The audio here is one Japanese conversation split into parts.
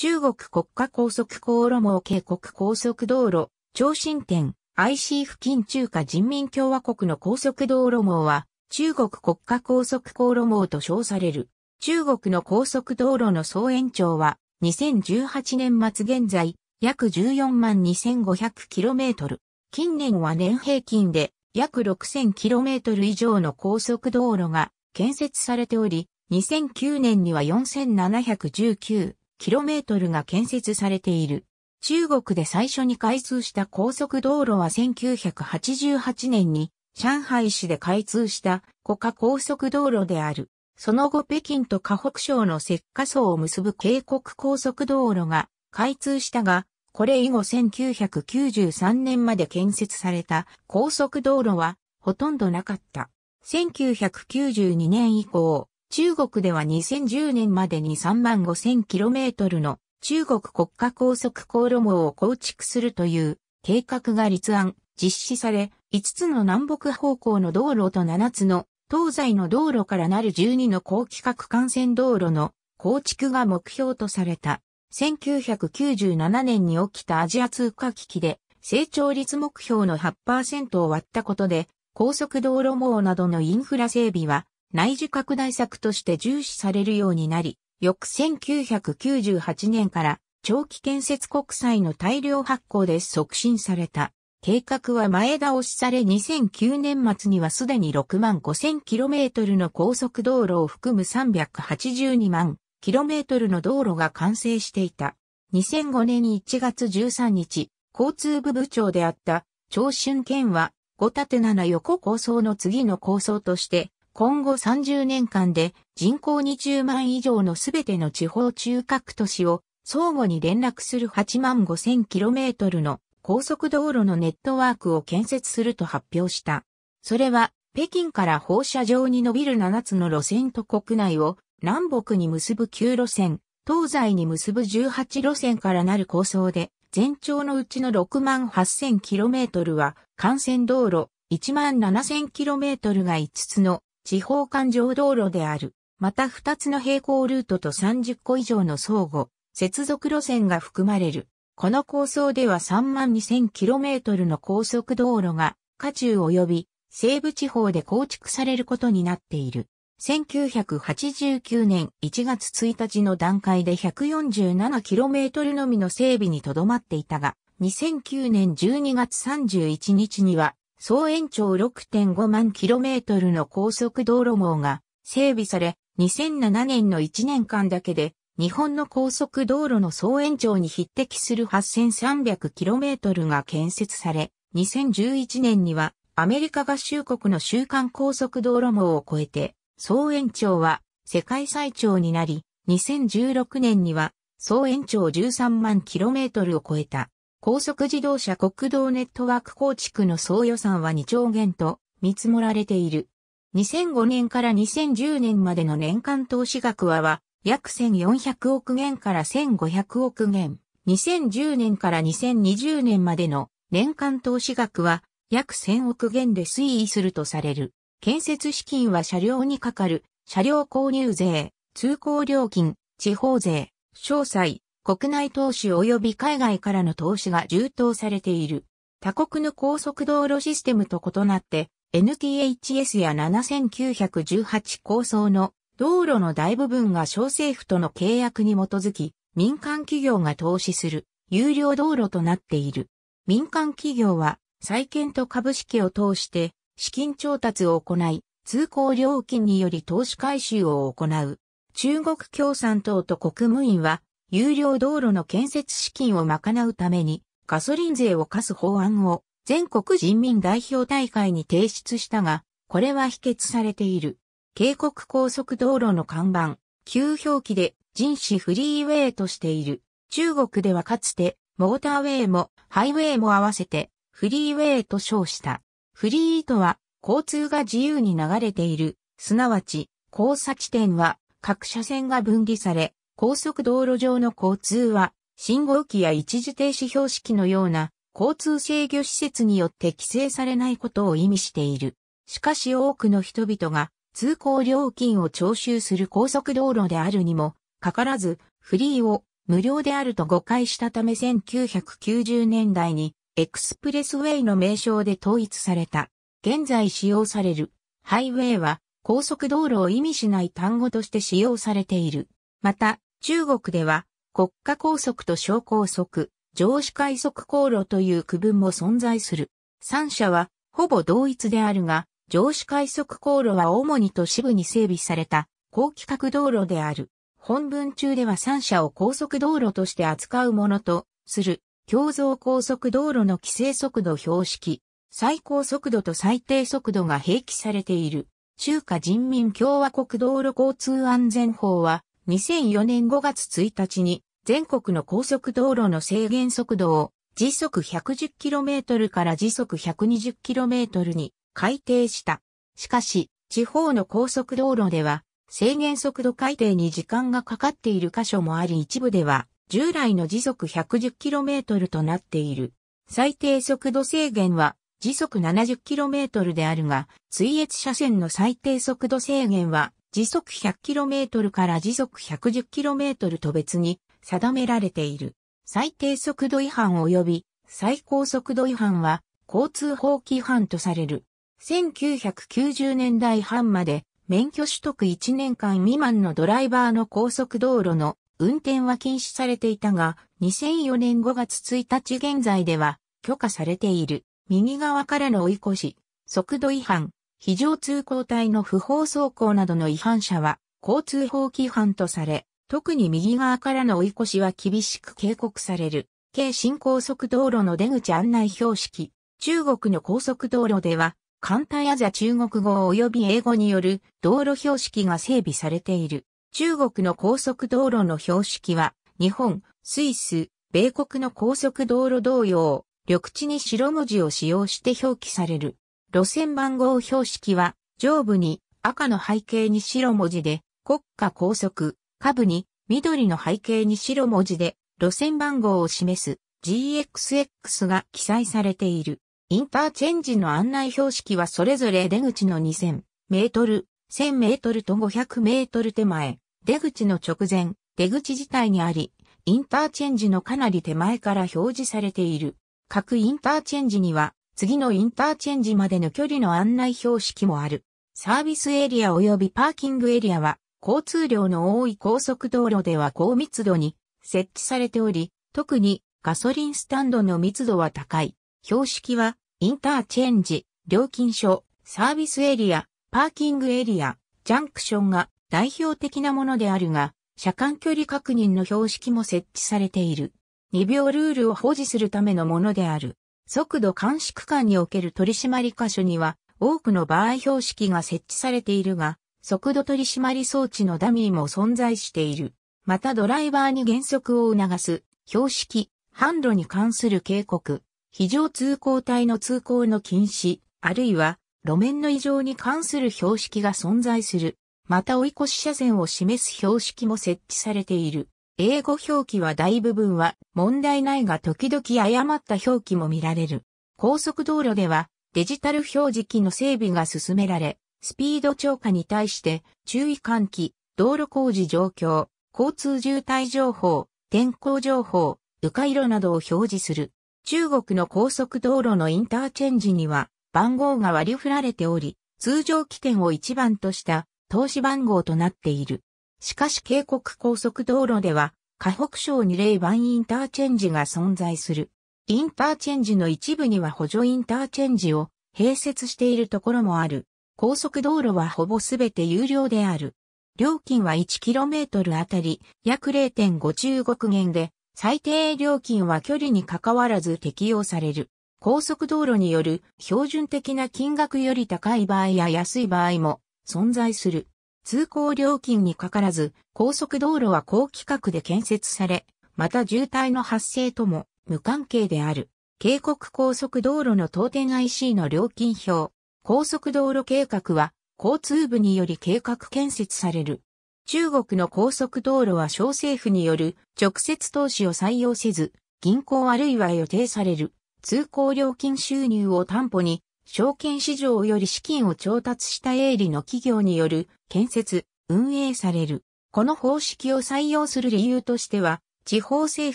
中国国家高速公路網渓谷高速道路、長新店、IC 付近中華人民共和国の高速道路網は、中国国家高速公路網と称される。中国の高速道路の総延長は、2018年末現在、約14万 2500km。近年は年平均で約 6000km 以上の高速道路が建設されており、2009年には4719 4719km が建設されている。中国で最初に開通した高速道路は1988年に上海市で開通した国家高速道路である。その後北京と河北省の石化層を結ぶ渓谷高速道路が開通したが、これ以後1993年まで建設された高速道路はほとんどなかった。1992年以降、中国では2010年までに3万5000キロメートルの中国国家高速航路網を構築するという計画が立案、実施され、5つの南北方向の道路と7つの東西の道路からなる12の高規格幹線道路の構築が目標とされた。1997年に起きたアジア通貨危機で成長率目標の8%を割ったことで高速道路網などのインフラ整備は内需拡大策として重視されるようになり、翌1998年から長期建設国債の大量発行で促進された。計画は前倒しされ2009年末にはすでに6万 5000km の高速道路を含む382万 km の道路が完成していた。2005年1月13日、交通部部長であった長春県は5縦7横構想の次の構想として今後30年間で人口20万以上のすべての地方中核都市を相互に連絡する8万 5000km の高速道路のネットワークを建設すると発表した。それは北京から放射状に伸びる7つの路線と国内を南北に結ぶ9路線、東西に結ぶ18路線からなる構想で、全長のうちの6万 8000km は幹線道路、1万 7000km が5つの地方環状道路である。また2つの並行ルートと30個以上の相互、接続路線が含まれる。この構想では3万 2000km の高速道路が、下中及び西部地方で構築されることになっている。1989年1月1日の段階で 147km のみの整備にとどまっていたが、2009年12月31日には総延長6.5万 km の高速道路網が整備され、2007年の1年間だけで日本の高速道路の総延長に匹敵する 8300km が建設され、2011年にはアメリカ合衆国の週間高速道路網を超えて、総延長は世界最長になり、2016年には総延長13万 km を超えた。高速自動車国道ネットワーク構築の総予算は2兆元と見積もられている。2005年から2010年までの年間投資額はは約1400億元から1500億元。2010年から2020年までの年間投資額は約1000億元で推移するとされる。建設資金は車両にかかる車両購入税、通行料金、地方税、詳細、国内投資及び海外からの投資が充当されている。他国の高速道路システムと異なって、NTHS や7918構想の道路の大部分が小政府との契約に基づき、民間企業が投資する有料道路となっている。民間企業は債券と株式を通して資金調達を行い、通行料金により投資回収を行う。中国共産党と国務院は有料道路の建設資金を賄うためにガソリン税を課す法案を全国人民代表大会に提出したが、これは否決されている。渓谷高速道路の看板、旧表記で人種フリーウェイとしている。中国ではかつて、モーターウェイもハイウェイも合わせてフリーウェイと称した。フリーとは交通が自由に流れている、すなわち交差地点は各車線が分離され、高速道路上の交通は、信号機や一時停止標識のような交通制御施設によって規制されないことを意味している。しかし多くの人々が通行料金を徴収する高速道路であるにも、かからず、フリーを無料であると誤解したため1990年代にエクスプレスウェイの名称で統一された。現在使用されるハイウェイは高速道路を意味しない単語として使用されている。また、中国では国家高速と小高速、上司快速航路という区分も存在する。三者はほぼ同一であるが、上司快速航路は主に都市部に整備された高規格道路である。本文中では三者を高速道路として扱うものとする共造高速道路の規制速度標識、最高速度と最低速度が併記されている。中華人民共和国道路交通安全法は2004年5月1日に全国の高速道路の制限速度を時速 110km から時速 120km に改定した。しかし、地方の高速道路では制限速度改定に時間がかかっている箇所もあり一部では従来の時速 110km となっている。最低速度制限は時速 70km であるが、追越車線の最低速度制限は時速 100km から時速 110km と別に定められている。最低速度違反及び最高速度違反は交通法規違反とされる。1990年代半まで免許取得1年間未満のドライバーの高速道路の運転は禁止されていたが、2004年5月1日現在では許可されている。右側からの追い越し、速度違反、非常通行帯の不法走行などの違反者は交通法規範とされ、特に右側からの追い越しは厳しく警告される。京新高速道路の出口案内標識。中国の高速道路では簡単やざ中国語及び英語による道路標識が整備されている。中国の高速道路の標識は、日本、スイス、米国の高速道路同様、緑地に白文字を使用して表記される。路線番号標識は、上部に赤の背景に白文字で、国家高速、下部に緑の背景に白文字で、路線番号を示す GXX が記載されている。インターチェンジの案内標識はそれぞれ出口の2000メートル、1000メートルと500メートル手前、出口の直前、出口自体にあり、インターチェンジのかなり手前から表示されている。各インターチェンジには、次のインターチェンジまでの距離の案内標識もある。サービスエリア及びパーキングエリアは、交通量の多い高速道路では高密度に設置されており、特にガソリンスタンドの密度は高い。標識は、インターチェンジ、料金所、サービスエリア、パーキングエリア、ジャンクションが代表的なものであるが、車間距離確認の標識も設置されている。2秒ルールを保持するためのものである。速度監視区間における取締り箇所には、多くの場合標識が設置されているが、速度取締り装置のダミーも存在している。またドライバーに減速を促す、標識、販路に関する警告、非常通行帯の通行の禁止、あるいは路面の異常に関する標識が存在する。また追い越し車線を示す標識も設置されている。英語表記は大部分は問題ないが時々誤った表記も見られる。高速道路ではデジタル表示器の整備が進められ、スピード超過に対して注意喚起、道路工事状況、交通渋滞情報、天候情報、迂回路などを表示する。中国の高速道路のインターチェンジには番号が割り振られており、通常起点を1番とした投資番号となっている。しかし渓谷高速道路では、河北省に0番インターチェンジが存在する。インターチェンジの一部には補助インターチェンジを併設しているところもある。高速道路はほぼすべて有料である。料金は 1km あたり約0.5中国元で、最低料金は距離に関わらず適用される。高速道路による標準的な金額より高い場合や安い場合も存在する。通行料金にかからず、高速道路は高規格で建設され、また渋滞の発生とも無関係である。渓谷高速道路の当店 IC の料金表。高速道路計画は交通部により計画建設される。中国の高速道路は小政府による直接投資を採用せず、銀行あるいは予定される通行料金収入を担保に、証券市場より資金を調達した営利の企業による建設、運営される。この方式を採用する理由としては、地方政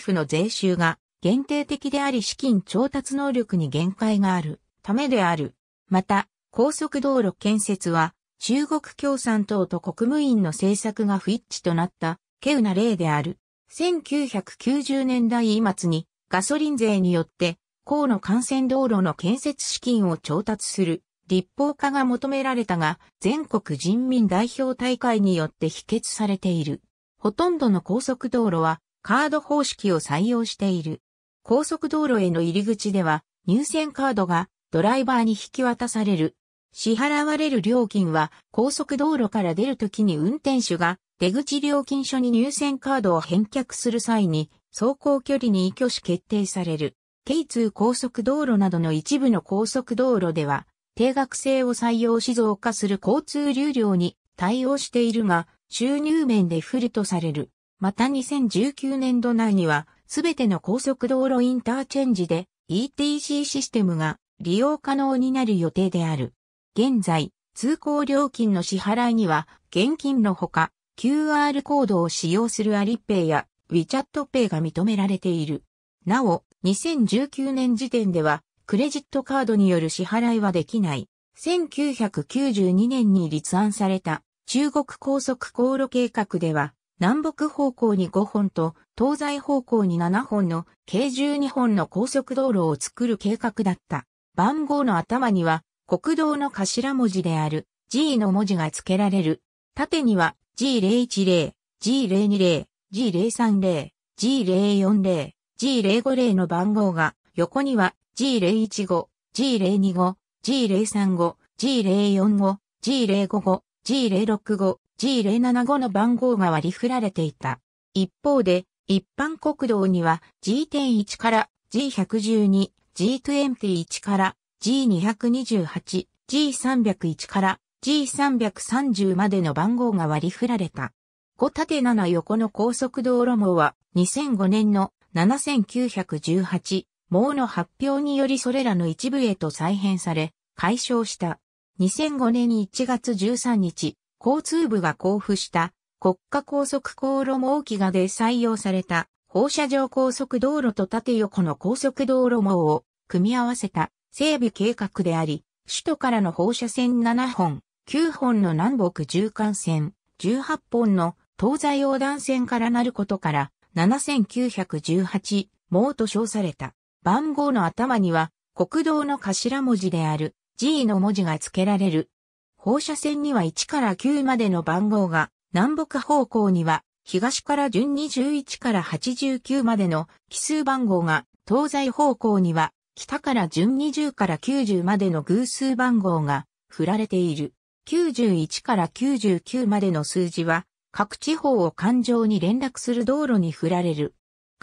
府の税収が限定的であり資金調達能力に限界があるためである。また、高速道路建設は中国共産党と国務院の政策が不一致となった稀有な例である。1990年代末にガソリン税によって河野幹線道路の建設資金を調達する立法化が求められたが全国人民代表大会によって否決されている。ほとんどの高速道路はカード方式を採用している。高速道路への入り口では入線カードがドライバーに引き渡される。支払われる料金は高速道路から出るときに運転手が出口料金所に入線カードを返却する際に走行距離に依拠し決定される。K2 高速道路などの一部の高速道路では定額制を採用し増加する交通流量に対応しているが収入面で不利とされる。また2019年度内にはすべての高速道路インターチェンジで ETC システムが利用可能になる予定である。現在、通行料金の支払いには、現金のほか、QR コードを使用するアリペイや WeChat Pay が認められている。なお、2019年時点では、クレジットカードによる支払いはできない。1992年に立案された中国高速航路計画では、南北方向に5本と東西方向に7本の計12本の高速道路を作る計画だった。番号の頭には国道の頭文字である G の文字が付けられる。縦には G010、G020、G030、G040、G050 の番号が、横には G015、G025、G035、G045、G055、G065、G075 の番号が割り振られていた。一方で、一般国道には G.1 から G112、G21 から G228、G301 から G330 までの番号が割り振られた。5縦7横の高速道路網は2005年の7918網の発表によりそれらの一部へと再編され、解消した。2005年1月13日、交通部が交付した国家高速航路網機画で採用された放射状高速道路と縦横の高速道路網を組み合わせた整備計画であり、首都からの放射線7本、9本の南北縦貫線、18本の東西横断線からなることから、7918網と称された。番号の頭には、国道の頭文字である G の文字が付けられる。放射線には1から9までの番号が、南北方向には東から順に11から89までの奇数番号が、東西方向には北から順20から90までの偶数番号が振られている。91から99までの数字は各地方を環状に連絡する道路に振られる。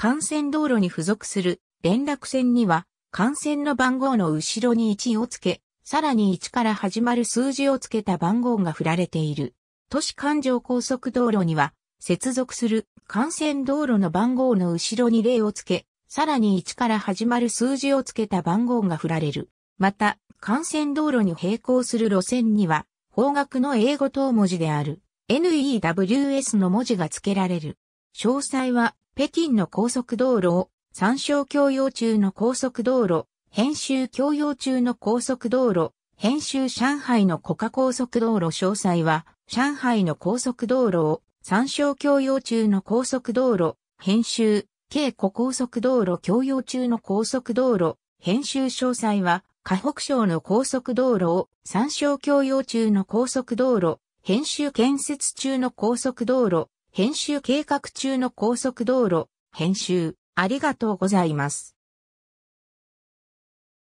幹線道路に付属する連絡線には幹線の番号の後ろに1をつけ、さらに1から始まる数字をつけた番号が振られている。都市環状高速道路には接続する幹線道路の番号の後ろに0をつけ、さらに1から始まる数字をつけた番号が振られる。また、幹線道路に並行する路線には、方角の英語等文字である NEWS の文字が付けられる。詳細は、北京の高速道路を参照共用中の高速道路、編集共用中の高速道路、編集上海の国家高速道路。詳細は、上海の高速道路を参照共用中の高速道路、編集京古高速道路共用中の高速道路、編集詳細は、河北省の高速道路を参照共用中の高速道路、編集建設中の高速道路、編集計画中の高速道路、編集、ありがとうございます。